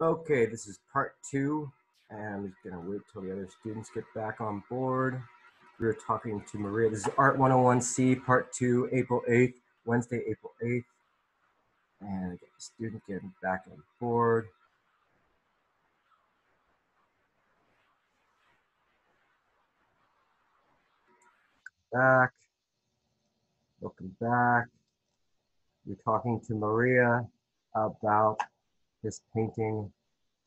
Okay, this is part two, and I'm gonna wait till the other students get back on board. We were talking to Maria. This is Art 101C, part two, April 8th, Wednesday, April 8th. And get the student getting back on board. Back. Welcome back. We're talking to Maria about this painting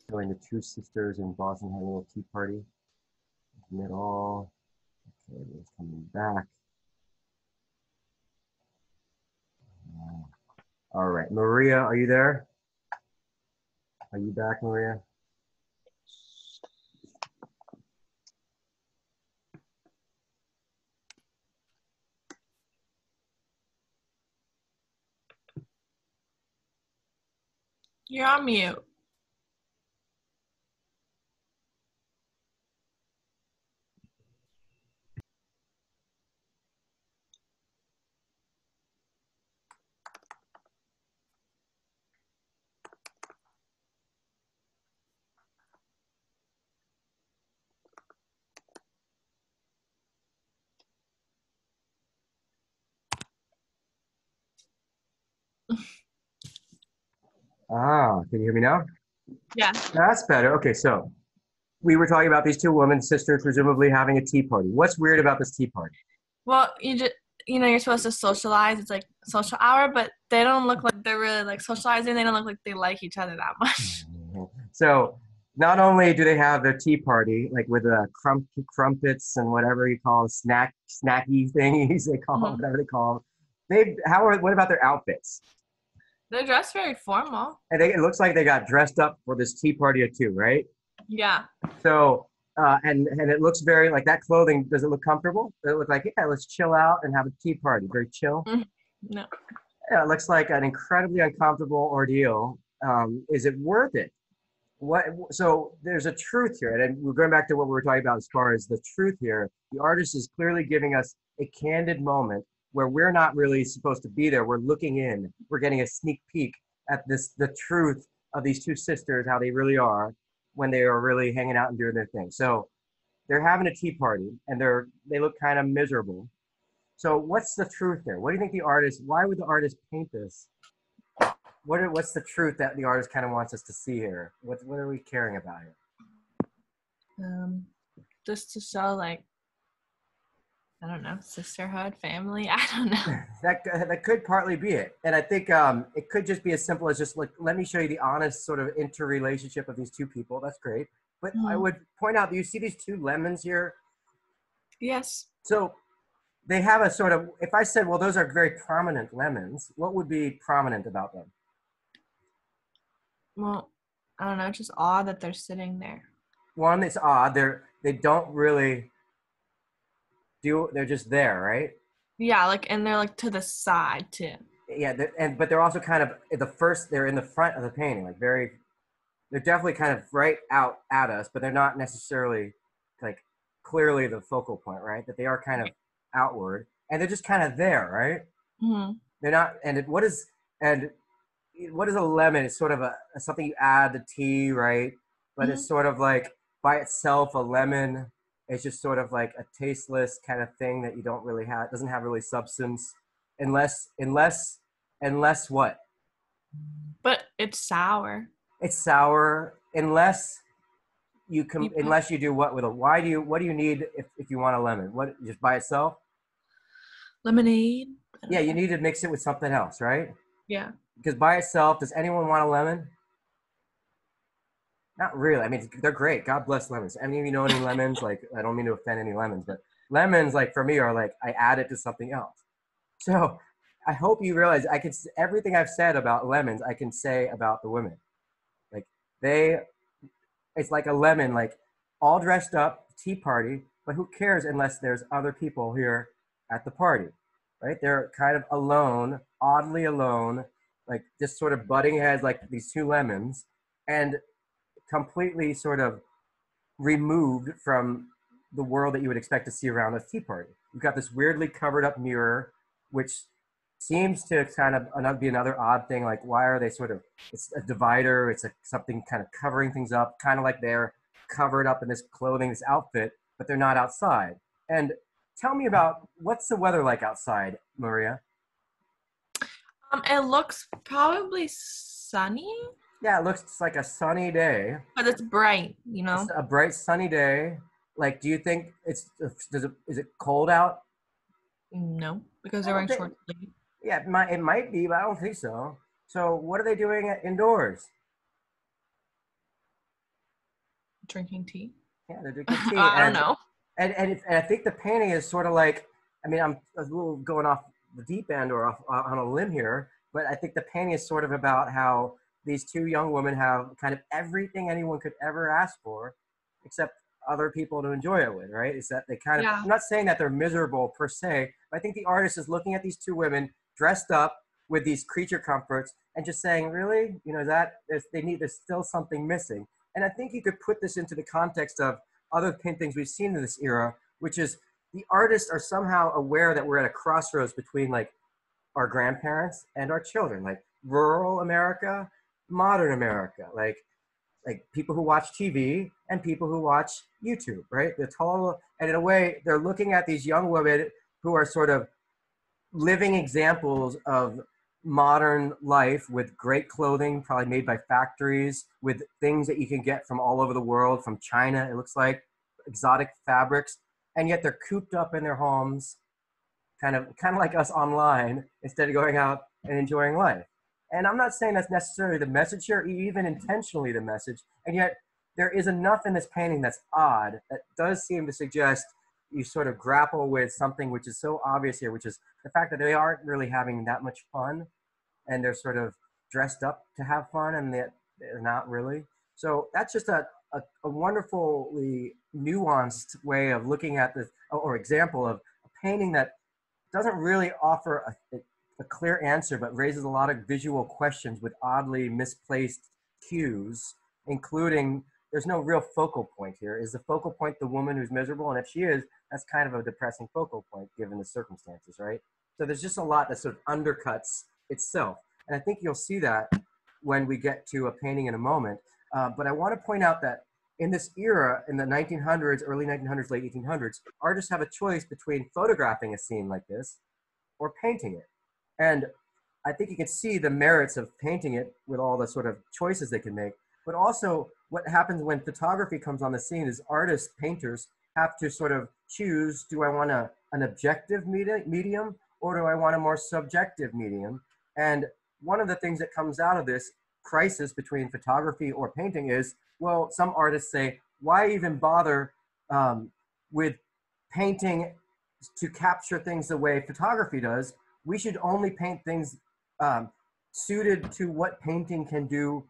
showing the two sisters in Boston having a little tea party. It all? Okay, coming back. All right, Maria, are you there? Are you back, Maria? You're on mute. Ah, can you hear me now? Yeah. That's better. Okay, so we were talking about these two women, sisters, presumably having a tea party. What's weird about this tea party? Well, you just you know you're supposed to socialize. It's like social hour, but they don't look like they're really like socializing. They don't look like they like each other that much. So not only do they have their tea party, like with the crump, crumpets and whatever you call snack snacky thingies they call them, Mhm. whatever they call them. They how are what about their outfits? They're dressed very formal. And they, it looks like they got dressed up for this tea party or two, right? Yeah. So uh, and and it looks very like that clothing. Does it look comfortable? Does it look like yeah, let's chill out and have a tea party. Very chill. No. Yeah, it looks like an incredibly uncomfortable ordeal. Um, is it worth it? What? So there's a truth here, and we're going back to what we were talking about as far as the truth here. The artist is clearly giving us a candid moment where we're not really supposed to be there. We're looking in. We're getting a sneak peek at this, the truth of these two sisters, how they really are when they are really hanging out and doing their thing. So they're having a tea party, and they're they look kind of miserable. So what's the truth there? What do you think the artist? Why would the artist paint this? What are, what's the truth that the artist kind of wants us to see here? What what are we caring about here? Um, just to show like I don't know sisterhood, family. I don't know. That that could partly be it, and I think um, it could just be as simple as just like let me show you the honest sort of interrelationship of these two people. That's great, but I Mhm. would point out, do you see these two lemons here? Yes. So they have a sort of. If I said, well, those are very prominent lemons, what would be prominent about them? Well, I don't know. Just odd that they're sitting there. one it's odd they're they don't really do they're just there right? Yeah, like and they're like to the side too. yeah and but they're also kind of the first they're in the front of the painting like very they're definitely kind of right out at us but they're not necessarily like clearly the focal point right? That they are kind of outward and they're just kind of there right? Hmm they're not and it, what is and what is a lemon it's sort of a, something you add to tea right? But it's sort of like by itself a lemon is just sort of like a tasteless kind of thing that you don't really have doesn't have really substance unless unless unless what But it's sour. it's sour unless you can put- unless you do what with a why do you what do you need if, if you want a lemon what just by itself Lemonade. Yeah you need to mix it with something else right Yeah. because by itself does anyone want a lemon not really. I mean they're great. God bless lemons. Any of you know any lemons? Like i don't mean to offend any lemons but lemons like for me are like i add it to something else. So i hope you realize i can everything i've said about lemons i can say about the women. Like they it's like a lemon like all dressed up tea party but who cares unless there's other people here at the party right? They're kind of alone oddly alone like just sort of butting heads like these two lemons. And completely sort of removed from the world that you would expect to see around a tea party. You've got this weirdly covered up mirror, which seems to kind of be another odd thing. Like, why are they sort of? It's a divider. It's a something kind of covering things up, kind of like they're covered up in this clothing, this outfit, but they're not outside. And tell me about what's the weather like outside, Maria? Um, it looks probably sunny, Yeah, it looks like a sunny day. but it's bright. You know. It's a bright sunny day. Like, do you think it's does it is it cold out? No, because they're wearing think- short sleeves. Yeah, it might it might be, but I don't think so. So, what are they doing indoors? drinking tea. Yeah, they're drinking tea. I don't know. And and, and I think the painting is sort of like I mean I'm a little going off the deep end or off uh, on a limb here, but I think the painting is sort of about how these two young women have kind of everything anyone could ever ask for, except other people to enjoy it with, right? Is that they kind of Yeah. I'm not saying that they're miserable per se, but I think the artist is looking at these two women dressed up with these creature comforts and just saying, really, you know, that they need there's still something missing. And I think you could put this into the context of other paintings we've seen in this era, which is the artists are somehow aware that we're at a crossroads between like our grandparents and our children, like rural America, modern America, like like people who watch TV and people who watch YouTube, right? The total, and in a way, they're looking at these young women who are sort of living examples of modern life with great clothing, probably made by factories, with things that you can get from all over the world, from China, it looks like, exotic fabrics, and yet they're cooped up in their homes, kind of kind of like us online, instead of going out and enjoying life. And I'm not saying that's necessarily the message here, even intentionally the message, and yet there is enough in this painting that's odd that does seem to suggest you sort of grapple with something which is so obvious here, which is the fact that they aren't really having that much fun and they're sort of dressed up to have fun and they're, not really. So that's just a, a, a wonderfully nuanced way of looking at this, or example of a painting that doesn't really offer a, a clear answer, but raises a lot of visual questions with oddly misplaced cues, including there's no real focal point here. Is the focal point the woman who's miserable? And if she is, that's kind of a depressing focal point given the circumstances, right? So there's just a lot that sort of undercuts itself. And I think you'll see that when we get to a painting in a moment. Uh, but I want to point out that in this era, in the 1900s, early 1900s, late 1800s, artists have a choice between photographing a scene like this or painting it. And I think you can see the merits of painting it with all the sort of choices they can make. But also, what happens when photography comes on the scene is artists, painters have to sort of choose do I want a, an objective medi- medium or do I want a more subjective medium? And one of the things that comes out of this crisis between photography or painting is well, some artists say, why even bother um, with painting to capture things the way photography does? We should only paint things um, suited to what painting can do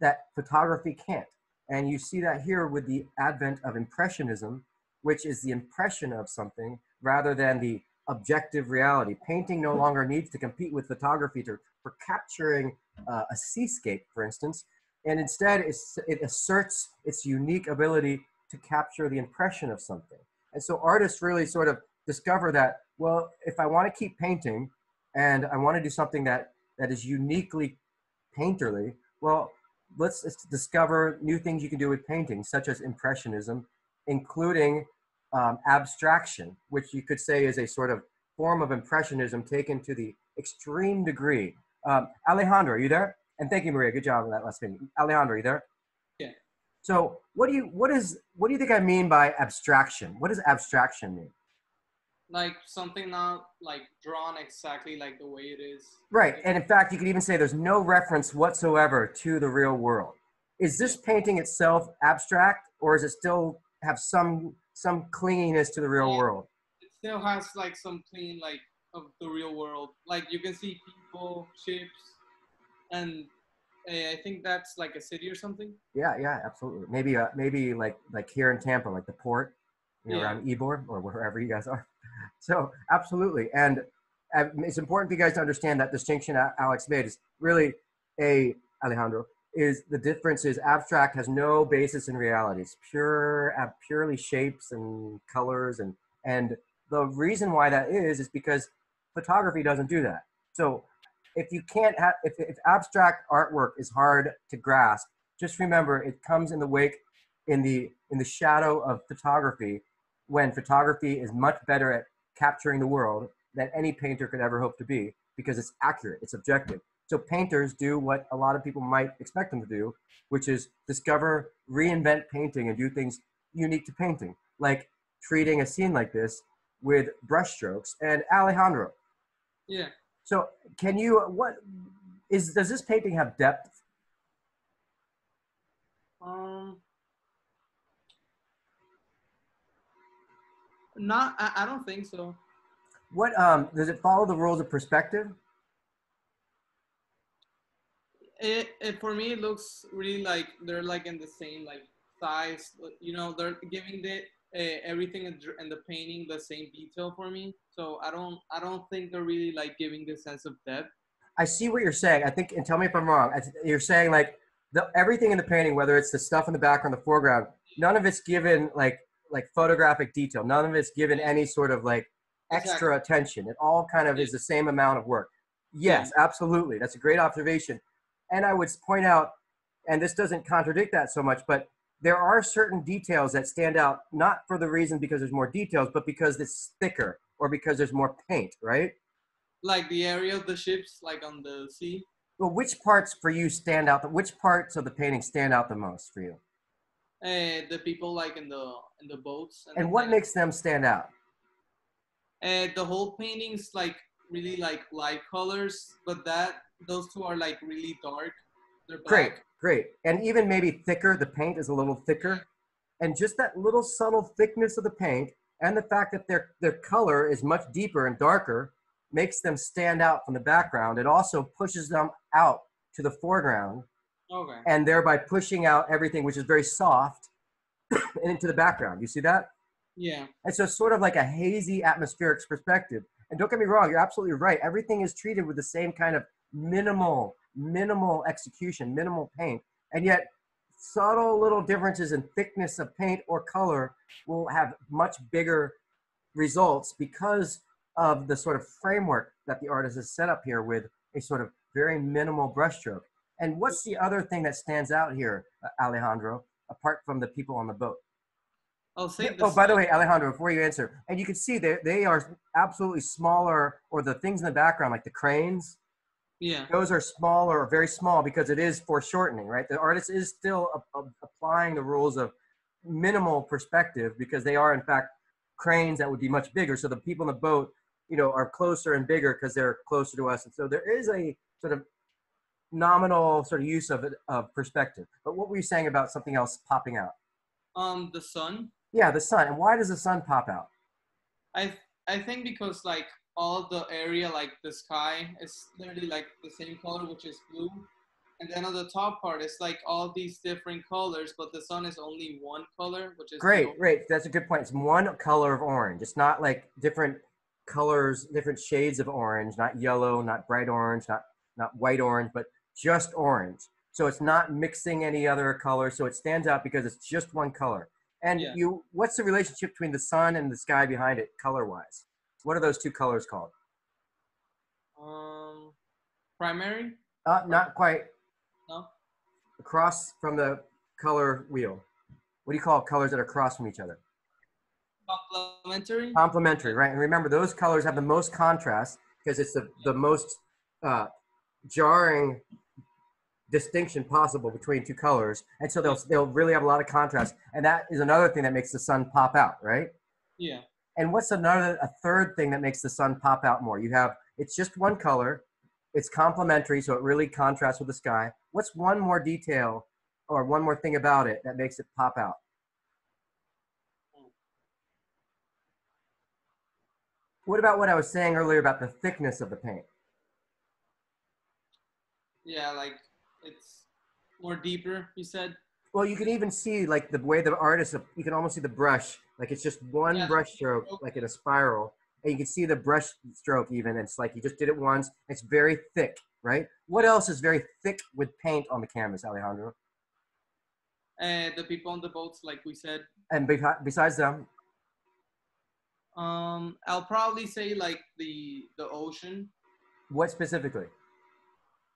that photography can't. And you see that here with the advent of Impressionism, which is the impression of something rather than the objective reality. Painting no longer needs to compete with photography to, for capturing uh, a seascape, for instance, and instead it asserts its unique ability to capture the impression of something. And so artists really sort of discover that, well, if I want to keep painting and I want to do something that, that is uniquely painterly, well, let's, let's discover new things you can do with painting, such as impressionism, including um, abstraction, which you could say is a sort of form of impressionism taken to the extreme degree. Um, Alejandro, are you there? And thank you, Maria. Good job on that last thing. Alejandro, are you there? Yeah. So, what do you what is what do you think I mean by abstraction? What does abstraction mean? Like something not like drawn exactly like the way it is. Right, and in fact, you could even say there's no reference whatsoever to the real world. Is this painting itself abstract, or does it still have some some clinginess to the real Yeah. world? It still has like some clean like of the real world. Like you can see people, ships, and uh, I think that's like a city or something. Yeah, yeah, absolutely. Maybe uh, maybe like like here in Tampa, like the port, you know, Yeah. around Ybor or wherever you guys are. So absolutely, and uh, it's important for you guys to understand that distinction Alex made is really a Alejandro is the difference is abstract has no basis in reality. It's pure, uh, purely shapes and colors, and and the reason why that is is because photography doesn't do that. So if you can't have, if, if abstract artwork is hard to grasp, just remember it comes in the wake, in the in the shadow of photography, when photography is much better at capturing the world that any painter could ever hope to be because it's accurate, it's objective. So painters do what a lot of people might expect them to do, which is discover, reinvent painting and do things unique to painting, like treating a scene like this with brushstrokes. And Alejandro, Yeah. so can you what is does this painting have depth? Um. Not. I, I don't think so. What um does it follow the rules of perspective? It, it for me it looks really like they're like in the same like size. You know, they're giving the uh, everything in the painting the same detail for me. So I don't I don't think they're really like giving the sense of depth. I see what you're saying. I think, and tell me if I'm wrong. You're saying like the everything in the painting, whether it's the stuff in the background, the foreground, none of it's given like like photographic detail. None of it's given any sort of like extra attention. It all kind of is the same amount of work. Yes, absolutely. That's a great observation. And I would point out, and this doesn't contradict that so much, but there are certain details that stand out, not for the reason because there's more details, but because it's thicker or because there's more paint, right? Like the area of the ships, like on the sea. Well, which parts for you stand out? Which parts of the painting stand out the most for you? Uh, the people like in the in the boats. And what makes them stand out? Uh, the whole painting's like really like light colors, but that those two are like really dark. They're Great, great. And even maybe thicker, the paint is a little thicker. And just that little subtle thickness of the paint and the fact that their, their color is much deeper and darker makes them stand out from the background. It also pushes them out to the foreground Okay. and thereby pushing out everything which is very soft and into the background. You see that? Yeah. And so it's sort of like a hazy atmospheric perspective. And don't get me wrong, you're absolutely right. Everything is treated with the same kind of minimal, minimal execution, minimal paint. And yet subtle little differences in thickness of paint or color will have much bigger results because of the sort of framework that the artist has set up here with a sort of very minimal brushstroke. And what's the other thing that stands out here, uh, Alejandro, apart from the people on the boat? I'll say. Yeah, the oh, by the way, Alejandro, before you answer, and you can see they they are absolutely smaller, or the things in the background, like the cranes, Yeah. those are smaller, or very small, because it is foreshortening, right? The artist is still a- a- applying the rules of minimal perspective because they are, in fact, cranes that would be much bigger. So the people in the boat, you know, are closer and bigger because they're closer to us, and so there is a sort of nominal sort of use of it of perspective. But what were you saying about something else popping out? Um, the sun. Yeah, the sun. And why does the sun pop out? I I think because like all the area, like the sky, is literally like the same color, which is blue. And then on the top part, it's like all these different colors, but the sun is only one color, which is Great, yellow. great. That's a good point. It's one color of orange. It's not like different colors, different shades of orange, not yellow, not bright orange, not not white orange, but just orange. So it's not mixing any other color. So it stands out because it's just one color. And Yeah. you, what's the relationship between the sun and the sky behind it, color-wise? What are those two colors called? Um, primary. Uh, not quite No. across from the color wheel. What do you call colors that are across from each other? Complementary. complementary, right? And remember, those colors have the most contrast because it's the, the most uh, jarring distinction possible between two colors. And so they'll, they'll really have a lot of contrast. And that is another thing that makes the sun pop out, right? Yeah. And what's another, a third thing that makes the sun pop out more? You have, it's just one color, it's complementary, so it really contrasts with the sky. What's one more detail or one more thing about it that makes it pop out? What about what I was saying earlier about the thickness of the paint? Yeah, like it's more deeper. You said. Well, you can even see like the way the artist, you can almost see the brush, like it's just one Yeah. brush stroke, like in a spiral. And you can see the brush stroke even. It's like you just did it once. It's very thick, right? What else is very thick with paint on the canvas, Alejandro? Uh, the people on the boats, like we said. And behi- besides them, Um, I'll probably say like the the ocean. What specifically?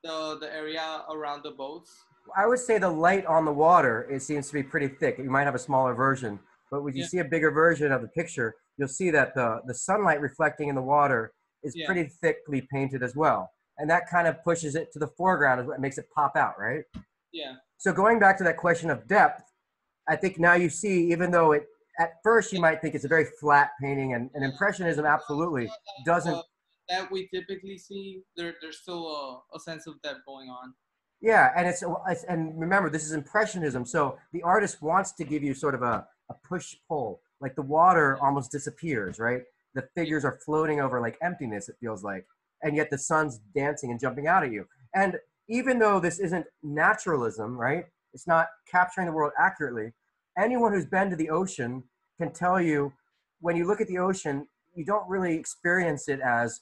The the area around the boats. I would say the light on the water it seems to be pretty thick. You might have a smaller version, but when you Yeah. see a bigger version of the picture, you'll see that the the sunlight reflecting in the water is Yeah. pretty thickly painted as well, and that kind of pushes it to the foreground, is what makes it pop out, right? Yeah. So going back to that question of depth, I think now you see, even though it at first you might think it's a very flat painting, and, and impressionism absolutely doesn't. That we typically see, there there's still a, a sense of depth going on. Yeah, and it's, it's and remember this is impressionism, so the artist wants to give you sort of a, a push pull, like the water almost disappears, right? The figures are floating over like emptiness. It feels like, and yet the sun's dancing and jumping out at you. And even though this isn't naturalism, right? It's not capturing the world accurately. Anyone who's been to the ocean can tell you when you look at the ocean, you don't really experience it as,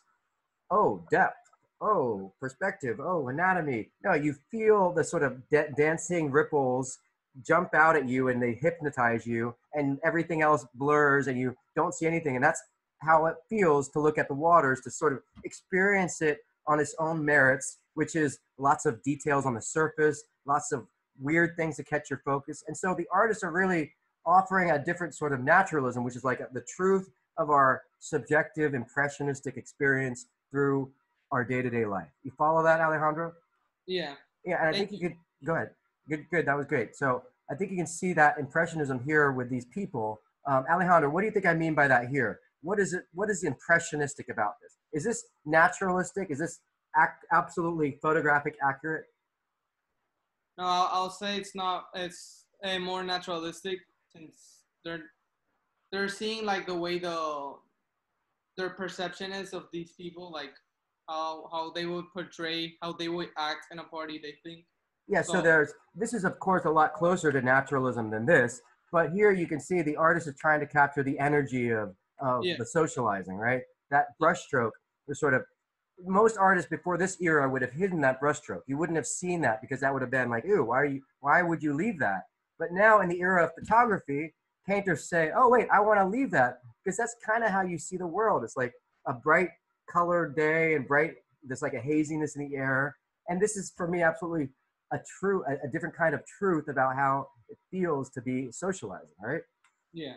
oh, depth. Oh perspective. Oh anatomy. No you feel the sort of da- dancing ripples jump out at you and they hypnotize you and everything else blurs and you don't see anything. And that's how it feels to look at the waters to sort of experience it on its own merits which is lots of details on the surface lots of weird things to catch your focus. And so the artists are really offering a different sort of naturalism which is like the truth of our subjective impressionistic experience through our day-to-day life. You follow that, Alejandro? Yeah. Yeah, and I think Thank you could go ahead. Good, good. That was great. So I think you can see that impressionism here with these people. Um, Alejandro, what do you think I mean by that here? What is it? What is impressionistic about this? Is this naturalistic? Is this ac- absolutely photographic accurate? No, I'll, I'll say it's not. It's a more naturalistic since they're they're seeing like the way the their perception is of these people, like how how they would portray, how they would act in a party. They think. Yeah, so So- there's this is of course a lot closer to naturalism than this, but here you can see the artist is trying to capture the energy of, of Yeah. the socializing, right? That brushstroke was sort of most artists before this era would have hidden that brushstroke. You wouldn't have seen that because that would have been like, ooh, why are you why would you leave that? But now in the era of photography, painters say, oh wait, I want to leave that because that's kind of how you see the world. It's like a bright colored day and bright there's like a haziness in the air. And this is for me absolutely a true a, a different kind of truth about how it feels to be socializing right Yeah.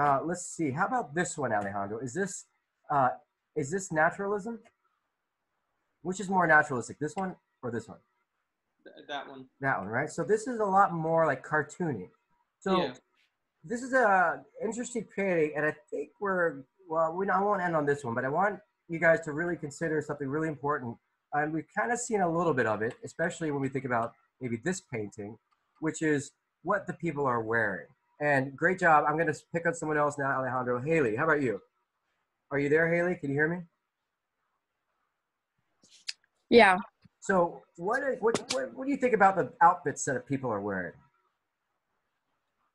uh, let's see how about this one alejandro is this uh, is this naturalism which is more naturalistic this one or this one Th- that one. that one right so this is a lot more like cartoony so yeah. This is a interesting painting and i think we're well we i won't end on this one but i want you guys to really consider something really important. And we've kind of seen a little bit of it especially when we think about maybe this painting which is what the people are wearing. And great job. I'm going to pick on someone else now alejandro. Haley how about you? Are you there haley? Can you hear me? Yeah. so what, what, what, what do you think about the outfits that people are wearing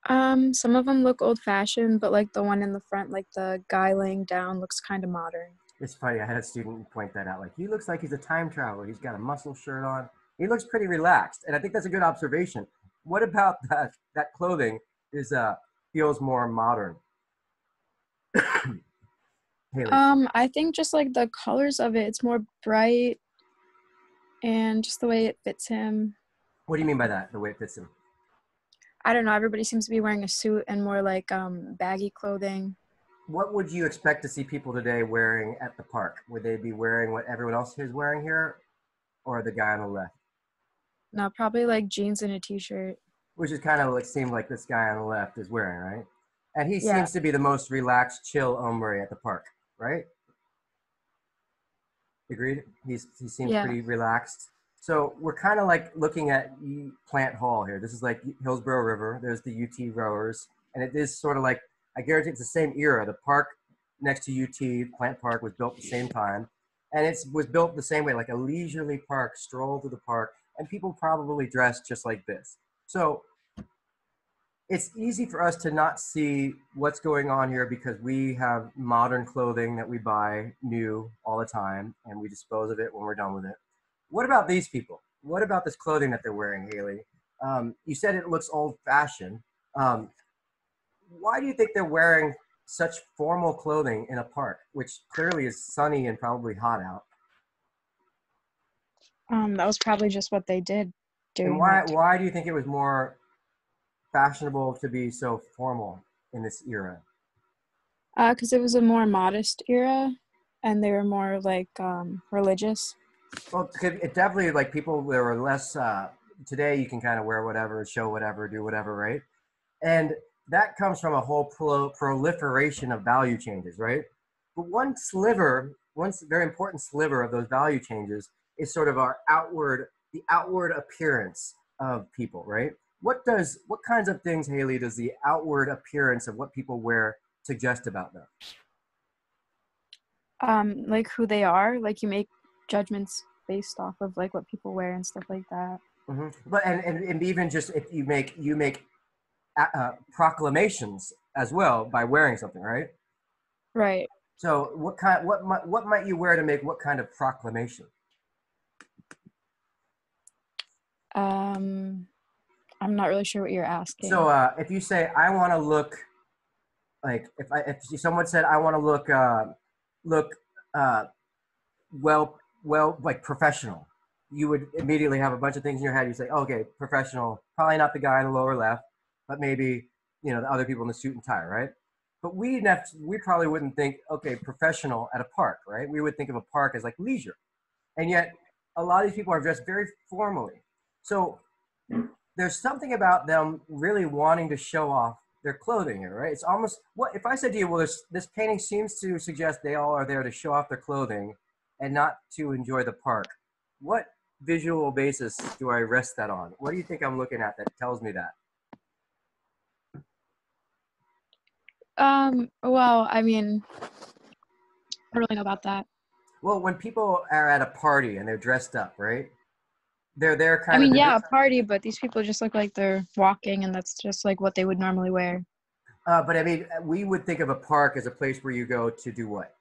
Um, some of them look old fashioned, but like the one in the front, like the guy laying down, looks kind of modern. It's funny. I had a student point that out. Like he looks like he's a time traveler. He's got a muscle shirt on. He looks pretty relaxed, and I think that's a good observation. What about that? That clothing is uh feels more modern. Haley, Um, I think just like the colors of it, it's more bright and just the way it fits him. what do you mean by that? The way it fits him? I don't know, everybody seems to be wearing a suit and more like um baggy clothing. What would you expect to see people today wearing at the park? Would they be wearing what everyone else is wearing here, or the guy on the left? No, probably like jeans and a t-shirt. Which is kind of like seem like this guy on the left is wearing, right? And he Yeah. seems to be the most relaxed, chill hombre at the park, right? Agreed. He's he seems Yeah. pretty relaxed. So we're kind of like looking at Plant Hall here. This is like Hillsborough River. There's the UT rowers, and it is sort of like I guarantee it's the same era. The park next to UT, Plant Park, was built at the same time, and it was built the same way, like a leisurely park, stroll through the park, and people probably dressed just like this. So it's easy for us to not see what's going on here because we have modern clothing that we buy new all the time and we dispose of it when we're done with it. What about these people? What about this clothing that they're wearing, Haley? Um, you said it looks old fashioned. Um, why do you think they're wearing such formal clothing in a park, which clearly is sunny and probably hot out? Um, that was probably just what they did. And why why do you think it was more fashionable to be so formal in this era? Uh, because it was a more modest era, and they were more like um religious. Well, it definitely like people there were less. Uh, today you can kind of wear whatever, show whatever, do whatever, right? And that comes from a whole pro- proliferation of value changes, right? But one sliver, one very important sliver of those value changes is sort of our outward, the outward appearance of people, right? What does, what kinds of things, Haley, does the outward appearance of what people wear suggest about them? Um, like who they are. Like you make judgments based off of like what people wear and stuff like that. hmm But and, and and even just if you make you make uh, uh, proclamations as well by wearing something, right? Right. So what kind what might what might you wear to make what kind of proclamation? Um, I'm not really sure what you're asking. So uh, if you say I want to look like if I if someone said I want to look uh, look uh, well well like professional, you would immediately have a bunch of things in your head. You say okay, professional, probably not the guy in the lower left, but maybe you know the other people in the suit and tie, right? But we nef- we probably wouldn't think okay, professional at a park, right? We would think of a park as like leisure, and yet a lot of these people are dressed very formally. So there's something about them really wanting to show off their clothing here, right? It's almost what if I said to you, well, this painting seems to suggest they all are there to show off their clothing and not to enjoy the park. What visual basis do I rest that on? What do you think I'm looking at that tells me that? um, well, I mean, I don't really know about that. Well, when people are at a party and they're dressed up, right? They're there kind I of. mean, yeah, a party, but these people just look like they're walking, and that's just like what they would normally wear. Uh, but I mean, we would think of a park as a place where you go to do what?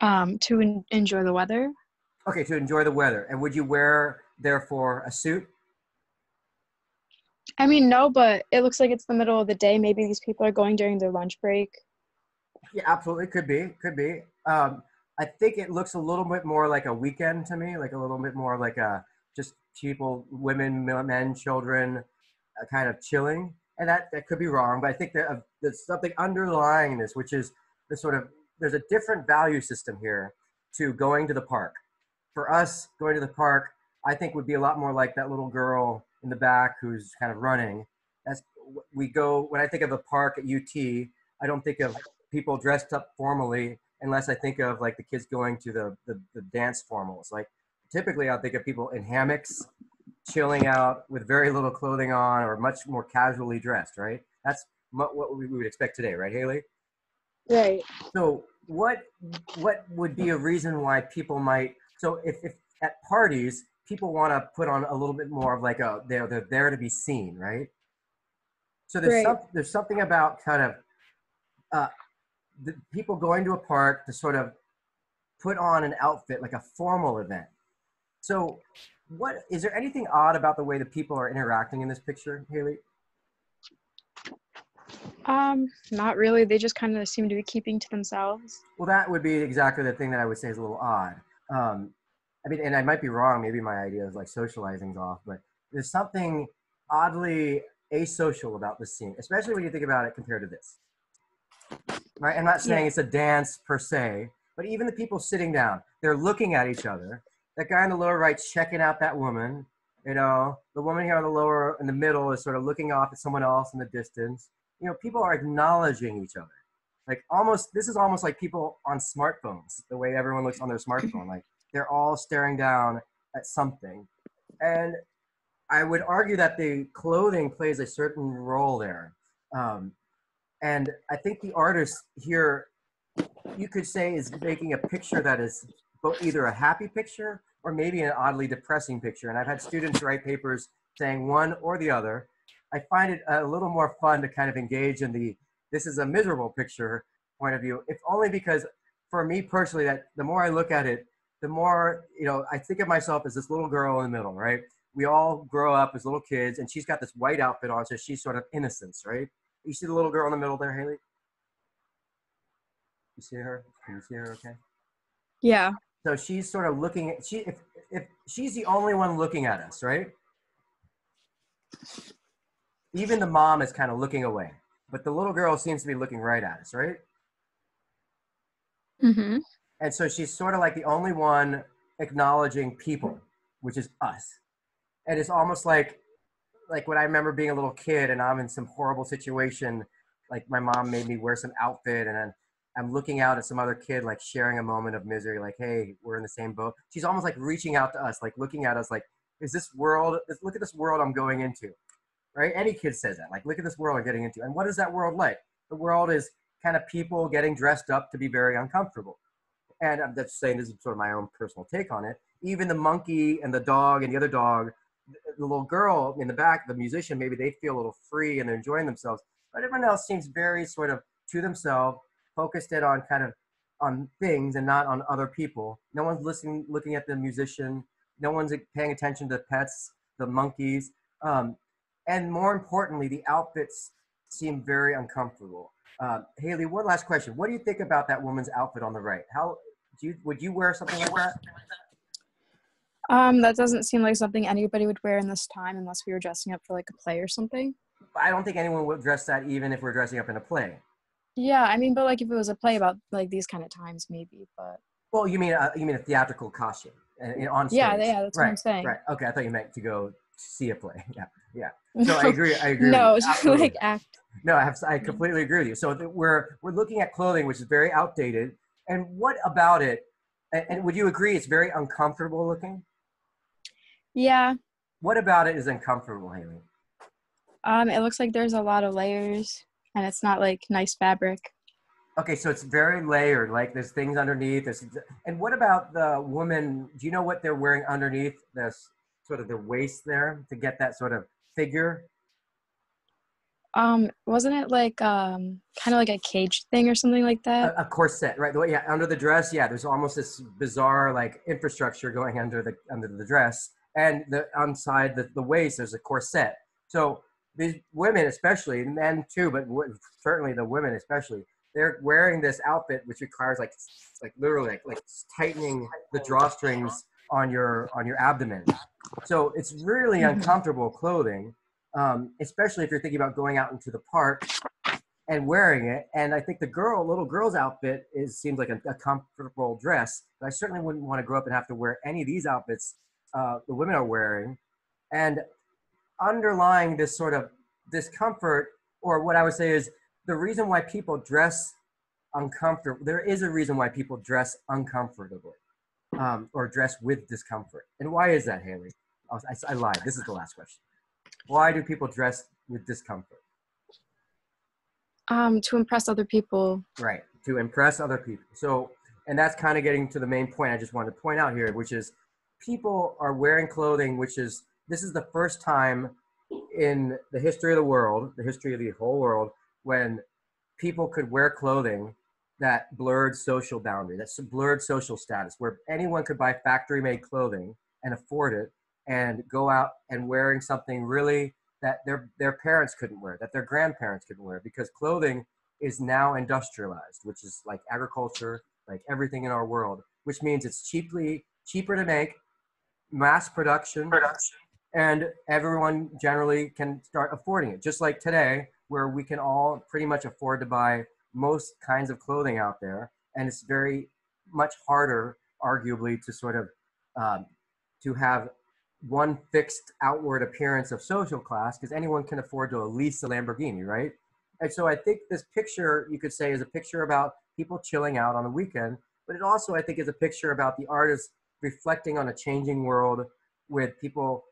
Um, to en- enjoy the weather. Okay, to enjoy the weather. And would you wear, therefore, a suit? I mean, no, but it looks like it's the middle of the day. Maybe these people are going during their lunch break. Yeah, absolutely. Could be. Could be. Um, I think it looks a little bit more like a weekend to me, like a little bit more like a just people, women, men, children, uh, kind of chilling. And that, that could be wrong, but I think that uh, there's something underlying this, which is the sort of there's a different value system here to going to the park. For us, going to the park, I think would be a lot more like that little girl in the back who's kind of running. That's we go when I think of a park at UT. I don't think of people dressed up formally unless I think of like the kids going to the, the, the dance formals. Like typically I'll think of people in hammocks, chilling out with very little clothing on or much more casually dressed, right? That's what we would expect today, right, Haley? Right. So what what would be a reason why people might so if, if at parties people want to put on a little bit more of like a they're they're there to be seen, right? So there's Right. some, there's something about kind of uh, the people going to a park to sort of put on an outfit like a formal event. So what is there anything odd about the way the people are interacting in this picture, Haley? Um, not really. They just kind of seem to be keeping to themselves. Well, that would be exactly the thing that I would say is a little odd. Um, I mean, and I might be wrong. Maybe my idea is like socializing's off, but there's something oddly asocial about this scene, especially when you think about it compared to this. Right? I'm not saying Yeah. it's a dance per se, but even the people sitting down, they're looking at each other. That guy in the lower right's checking out that woman. You know, the woman here on the lower in the middle is sort of looking off at someone else in the distance. You know, people are acknowledging each other. Like almost this is almost like people on smartphones the way everyone looks on their smartphone. Like they're all staring down at something. And i would argue that the clothing plays a certain role there. Um, and i think the artist here you could say is making a picture that is both either a happy picture or maybe an oddly depressing picture. And i've had students write papers saying one or the other i find it a little more fun to kind of engage in the this is a miserable picture point of view. If only because for me personally that the more i look at it the more you know i think of myself as this little girl in the middle right? We all grow up as little kids and she's got this white outfit on so she's sort of innocence right? You see the little girl in the middle there haley? You see her? Can you see her okay? Yeah. so she's sort of looking at she if if she's the only one looking at us, right? Even the mom is kind of looking away, but the little girl seems to be looking right at us, right? Mm-hmm. And so she's sort of like the only one acknowledging people, which is us. And it's almost like like when I remember being a little kid and I'm in some horrible situation, like my mom made me wear some outfit and then I'm looking out at some other kid like sharing a moment of misery, like, hey, we're in the same boat. She's almost like reaching out to us, like looking at us like, is this world, look at this world I'm going into. Right? Any kid says that. Like, look at this world I'm getting into. And what is that world like? The world is kind of people getting dressed up to be very uncomfortable. And I'm just saying this is sort of my own personal take on it. Even the monkey and the dog and the other dog, the little girl in the back, the musician, maybe they feel a little free and they're enjoying themselves. But everyone else seems very sort of to themselves, focused it on kind of on things and not on other people. No one's listening, looking at the musician. No one's paying attention to the pets, the monkeys. Um, and more importantly, the outfits seem very uncomfortable. Uh, Haley, one last question. What do you think about that woman's outfit on the right? How do you, would you wear something like that? Um, that doesn't seem like something anybody would wear in this time unless we were dressing up for like a play or something. I don't think anyone would dress that even if we're dressing up in a play. Yeah, I mean, but like if it was a play about like these kind of times, maybe. But Well, you mean uh, you mean a theatrical costume uh, on stage? yeah, yeah, that's right, what I'm saying. Right. Okay, I thought you meant to go see a play. Yeah. Yeah. So I agree. I agree. no, like act. No, I, have, I completely agree with you. So we're we're looking at clothing which is very outdated, and what about it? And, and would you agree it's very uncomfortable looking? Yeah. What about it is uncomfortable, Haley? Um, it looks like there's a lot of layers, and it's not like nice fabric. Okay, so it's very layered. Like there's things underneath. There's, and what about the woman? Do you know what they're wearing underneath this sort of the waist there to get that sort of figure? Um, wasn't it like um kind of like a cage thing or something like that? A, a corset, right? The way, yeah, under the dress. Yeah, there's almost this bizarre like infrastructure going under the under the dress, and the inside the, the waist there's a corset. So these women, especially men too, but w- certainly the women especially, they're wearing this outfit which requires like like literally like, like tightening the drawstrings on your on your abdomen. So it's really Mhm. uncomfortable clothing, um, especially if you're thinking about going out into the park and wearing it. And I think the girl, little girl's outfit is seems like a, a comfortable dress, but I certainly wouldn't want to grow up and have to wear any of these outfits uh, the women are wearing. And underlying this sort of discomfort, or what I would say is the reason why people dress uncomfortable. There is a reason why people dress uncomfortably, um, or dress with discomfort. And why is that, Haley? Oh, I, I lied. This is the last question. Why do people dress with discomfort? Um, to impress other people. Right, to impress other people. So, and that's kind of getting to the main point I just wanted to point out here, which is people are wearing clothing, which is this is the first time in the history of the world, the history of the whole world, when people could wear clothing that blurred social boundary, that's blurred social status, where anyone could buy factory made clothing and afford it and go out and wearing something really that their their parents couldn't wear, that their grandparents couldn't wear, because clothing is now industrialized, which is like agriculture, like everything in our world, which means it's cheaply cheaper to make, mass production, production, and everyone generally can start affording it. Just like today, where we can all pretty much afford to buy most kinds of clothing out there, and it's very much harder, arguably, to sort of um, to have one fixed outward appearance of social class because anyone can afford to lease a Lamborghini, right? And so I think this picture you could say is a picture about people chilling out on the weekend, but it also I think is a picture about the artist reflecting on a changing world with people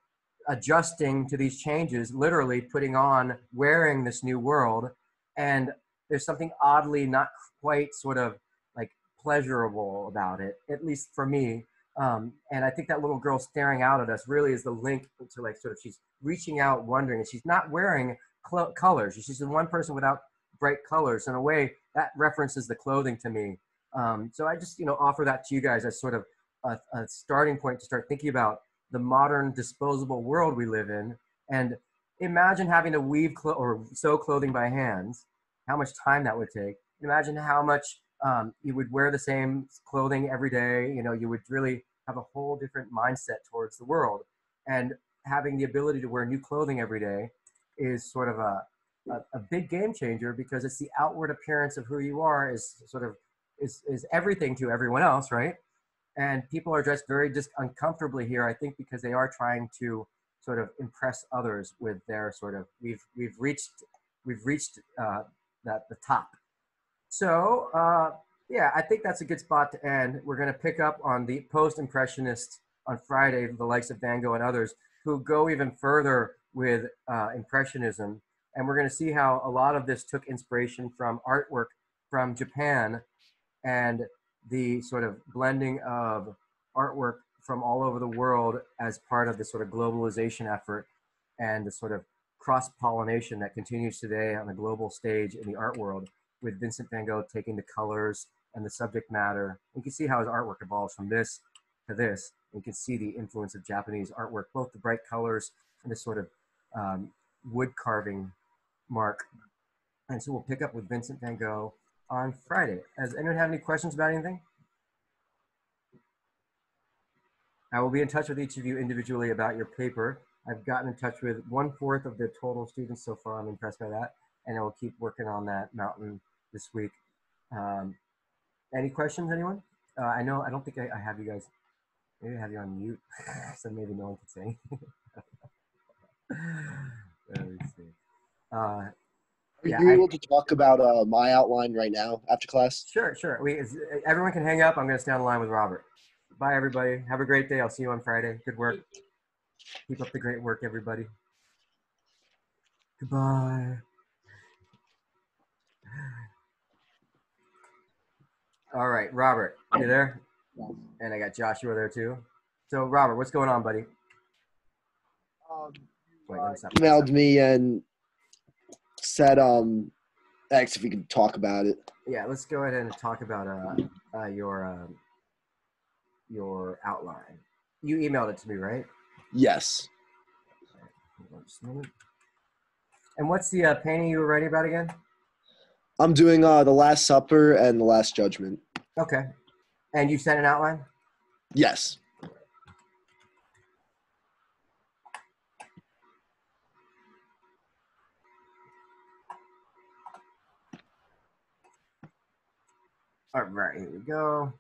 adjusting to these changes, literally putting on, wearing this new world. And there's something oddly not quite sort of like pleasurable about it, at least for me. Um, and I think that little girl staring out at us really is the link to like sort of she's reaching out, wondering, and she's not wearing cl- colors. She's the one person without bright colors. In a way, that references the clothing to me. Um, so I just you know offer that to you guys as sort of a, a starting point to start thinking about the modern disposable world we live in, and imagine having to weave clo- or sew clothing by hands. How much time that would take. Imagine how much um, you would wear the same clothing every day. You know, you would really have a whole different mindset towards the world. And having the ability to wear new clothing every day is sort of a, a, a big game changer because it's the outward appearance of who you are is sort of is, is everything to everyone else, right? And people are dressed very just uncomfortably here, I think, because they are trying to sort of impress others with their sort of we've we've reached we've reached uh, that the top. So uh, yeah, I think that's a good spot to end. We're going to pick up on the post-impressionists on Friday, the likes of Van Gogh and others, who go even further with uh, impressionism, and we're going to see how a lot of this took inspiration from artwork from Japan and the sort of blending of artwork from all over the world as part of the sort of globalization effort and the sort of cross pollination that continues today on the global stage in the art world with Vincent van Gogh taking the colors and the subject matter. You can see how his artwork evolves from this to this. You can see the influence of Japanese artwork, both the bright colors and the sort of um, wood carving mark. And so we'll pick up with Vincent van Gogh on Friday. Does anyone have any questions about anything? I will be in touch with each of you individually about your paper. I've gotten in touch with one fourth of the total students so far. I'm impressed by that. And I will keep working on that mountain this week. Um, any questions, anyone? Uh, I know, I don't think I, I, have you guys, maybe I have you on mute, so maybe no one can say Let me see. Uh, Are yeah, you I- able to talk about uh, my outline right now after class? Sure, sure. We, is- everyone can hang up. I'm going to stay on the line with Robert. Bye, everybody. Have a great day. I'll see you on Friday. Good work. Keep up the great work, everybody. Goodbye. All right, Robert, you there? And I got Joshua there too. So, Robert, what's going on, buddy? Um, Wait, stop. emailed me and said, um, asked if we could talk about it. Yeah, let's go ahead and talk about uh, uh, your um, your outline. You emailed it to me, right? Yes. Hold on just a moment. And what's the uh, painting you were writing about again? I'm doing uh, The Last Supper and The Last Judgment. Okay. And you sent an outline? Yes. All right, here we go.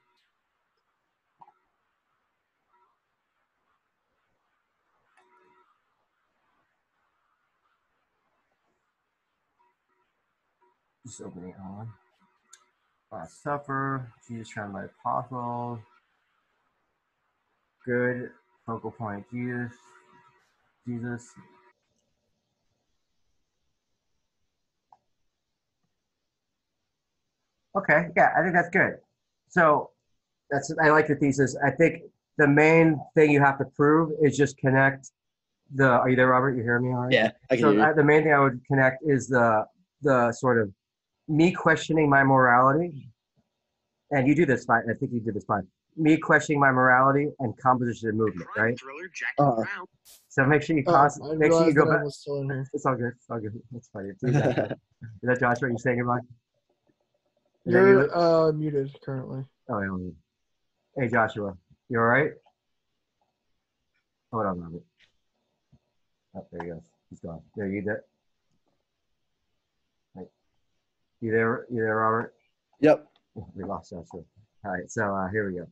Just opening it on. Last Supper, Jesus tried by apostles. Good focal point, Jesus. Jesus. Okay, yeah, I think that's good. So that's I like your thesis. I think the main thing you have to prove is just connect the. Are you there, Robert? You hear me? All right. Yeah, I can So hear you. uh, the main thing I would connect is the the sort of me questioning my morality, and you do this fine. I think you did this fine. Me questioning my morality and composition and movement, right? Uh, So make sure you Oh, const- I make sure you go back. was still in here. It's all good. It's all good. It's funny. It's exactly. is that Josh Joshua? You saying goodbye? Is that you? You're uh, muted currently. Oh, yeah, yeah. Hey, Joshua, you all right? Hold on, Robert. Oh, there he goes. He's gone. There, you there? Right. You there? You there, Robert? yep. We lost Joshua. All right, so uh, here we go.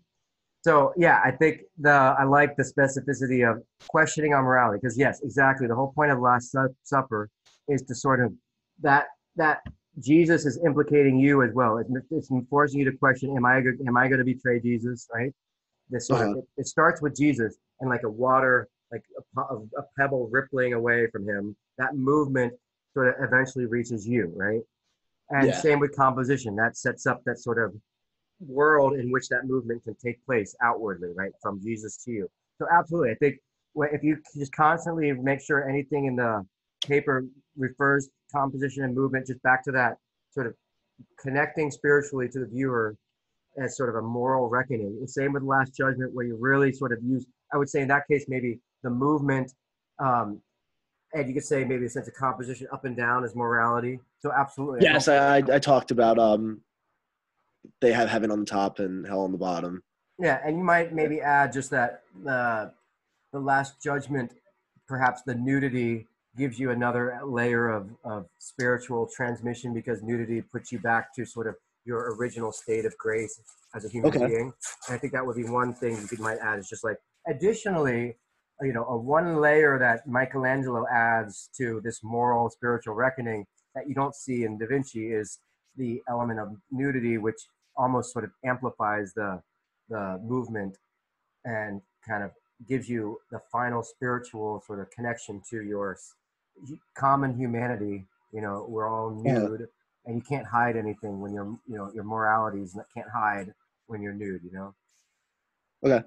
So yeah, I think the I like the specificity of questioning our morality because yes, exactly. The whole point of Last Supper is to sort of that that Jesus is implicating you as well. It's, it's forcing you to question: Am I am I going to betray Jesus? Right. This sort of Uh-huh. it, it starts with Jesus and like a water, like a, a pebble rippling away from him. That movement sort of eventually reaches you, right? And Yeah. same with composition. That sets up that sort of world in which that movement can take place outwardly, right, from Jesus to you. So absolutely, I think if you just constantly make sure anything in the paper refers composition and movement just back to that sort of connecting spiritually to the viewer as sort of a moral reckoning. The same with Last Judgment, where you really sort of use, I would say in that case, maybe the movement, um, and you could say maybe a sense of composition up and down is morality. So absolutely. Yes, I, I I talked about um, they have heaven on the top and hell on the bottom. Yeah, and you might maybe add just that uh, the last judgment, perhaps the nudity gives you another layer of, of spiritual transmission because nudity puts you back to sort of your original state of grace as a human Okay. being. And I think that would be one thing you might add is just like additionally, you know, a one layer that Michelangelo adds to this moral spiritual reckoning that you don't see in Da Vinci is the element of nudity, which almost sort of amplifies the the movement and kind of gives you the final spiritual sort of connection to your common humanity. You know, we're all Yeah. nude, and you can't hide anything when you're, you know, your moralities can't hide when you're nude. You know. Okay.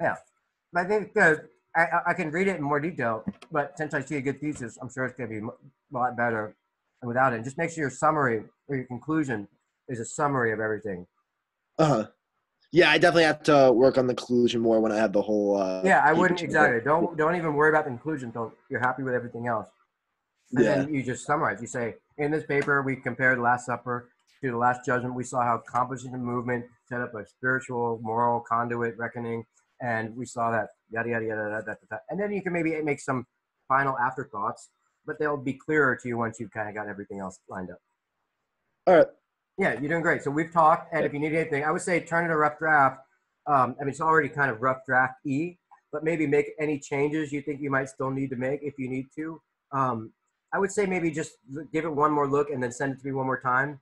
Yeah, but I think uh, I, I- can read it in more detail, but since I see a good thesis, I'm sure it's going to be a lot better without it. And just make sure your summary or your conclusion is a summary of everything. Uh huh. Yeah, I definitely have to work on the conclusion more when I have the whole. Uh, Yeah, I wouldn't exactly. Don't don't even worry about the conclusion until you're happy with everything else. And Yeah. then you just summarize. You say, in this paper, we compared the Last Supper to the Last Judgment. We saw how accomplishing the movement set up a spiritual, moral conduit reckoning, and we saw that yada yada yada yada. yada. And then you can maybe make some final afterthoughts, but they'll be clearer to you once you've kind of got everything else lined up. All right. Yeah, you're doing great. So we've talked, and if you need anything, I would say turn it a rough draft. Um, I mean, it's already kind of rough draft E, but maybe make any changes you think you might still need to make if you need to. Um, I would say maybe just give it one more look and then send it to me one more time.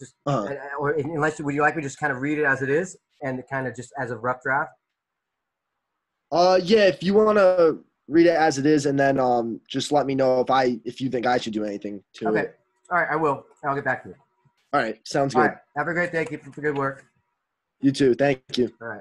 Just Uh-huh. uh, or unless would you like me to just kind of read it as it is and kind of just as a rough draft? Uh, yeah. If you want to read it as it is, and then um, just let me know if I if you think I should do anything to Okay. it. All right, I will. I'll get back to you. All right. Sounds All good. right. Have a great day. Keep up the good work. You too. Thank you. All right.